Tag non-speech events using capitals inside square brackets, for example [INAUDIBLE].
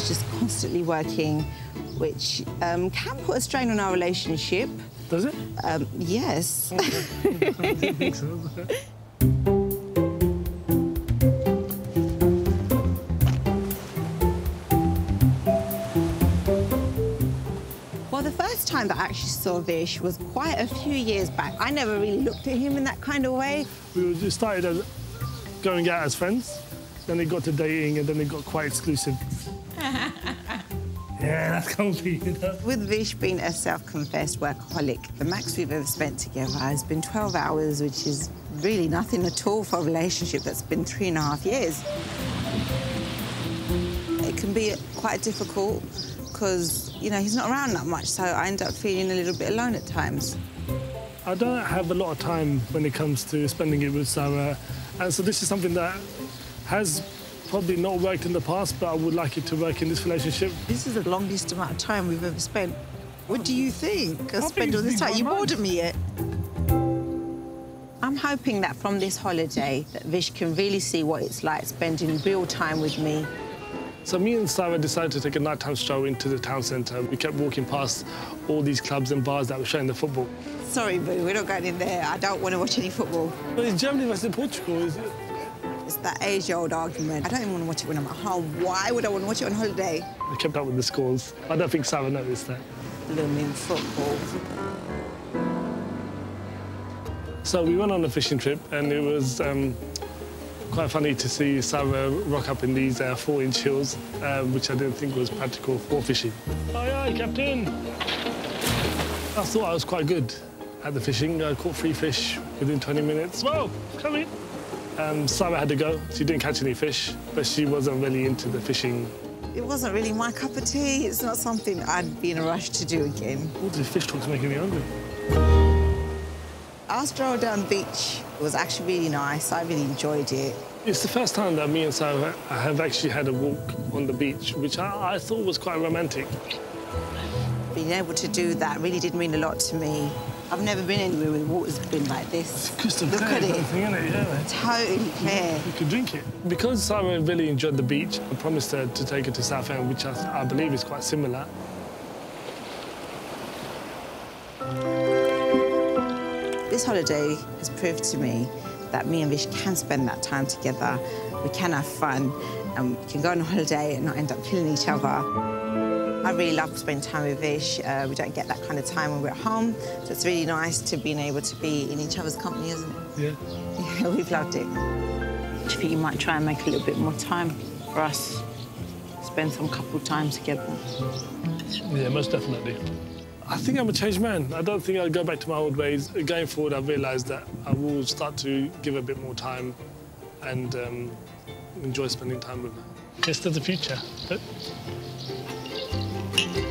is just constantly working, which um, can put a strain on our relationship. Does it? Um, yes. [LAUGHS] Well, the first time that I actually saw Vish was quite a few years back. I never really looked at him in that kind of way. We just started as going out as friends, then it got to dating, and then it got quite exclusive. [LAUGHS] yeah, that's comfy, you know? With Vish being a self-confessed workaholic, the max we've ever spent together has been 12 hours, which is really nothing at all for a relationship that's been three and a half years. It can be quite difficult because, you know, he's not around that much, so I end up feeling a little bit alone at times. I don't have a lot of time when it comes to spending it with Saira, and so this is something that has probably not worked in the past, but I would like it to work in this relationship. This is the longest amount of time we've ever spent. What do you think? I think spent all this been time. You bored of me yet? I'm hoping that from this holiday that Vish can really see what it's like spending real time with me. So me and Saira decided to take a nighttime stroll into the town centre. We kept walking past all these clubs and bars that were showing the football. Sorry, boo, we're not going in there. I don't want to watch any football. But it's Germany versus Portugal, is it? It's that age-old argument. I don't even want to watch it when I'm at home. Why would I want to watch it on holiday? I kept up with the scores. I don't think Saira noticed that. Blooming football. So we went on a fishing trip, and it was um, quite funny to see Saira rock up in these uh, four-inch heels, uh, which I didn't think was practical for fishing. Aye, aye, Captain! I thought I was quite good at the fishing. I caught three fish within 20 minutes. Whoa, come in! Um, Saira had to go. She didn't catch any fish, but she wasn't really into the fishing. It wasn't really my cup of tea. It's not something I'd be in a rush to do again. All these fish talks making me hungry. Our stroll down the beach was actually really nice. I really enjoyed it. It's the first time that me and Saira have actually had a walk on the beach, which I, I thought was quite romantic. Being able to do that really did mean a lot to me. I've never been anywhere where the water's been like this. Crystal Look clear, at it. everything, isn't it? Yeah. Totally clear. You could drink it. Because Saira really enjoyed the beach, I promised her to take her to Southend, which I, I believe is quite similar. This holiday has proved to me that me and Vish can spend that time together. We can have fun, and we can go on a holiday and not end up killing each other. I really love spending time with Vish. Uh, we don't get that kind of time when we're at home, so it's really nice to being able to be in each other's company, isn't it? Yeah. Yeah, [LAUGHS] we've loved it. Do you think you might try and make a little bit more time for us? Spend some couple time together? Yeah, most definitely. I think I'm a changed man. I don't think I'll go back to my old ways. Going forward, I've realised that I will start to give a bit more time and um, enjoy spending time with her. Yes, to the future. But Thank you.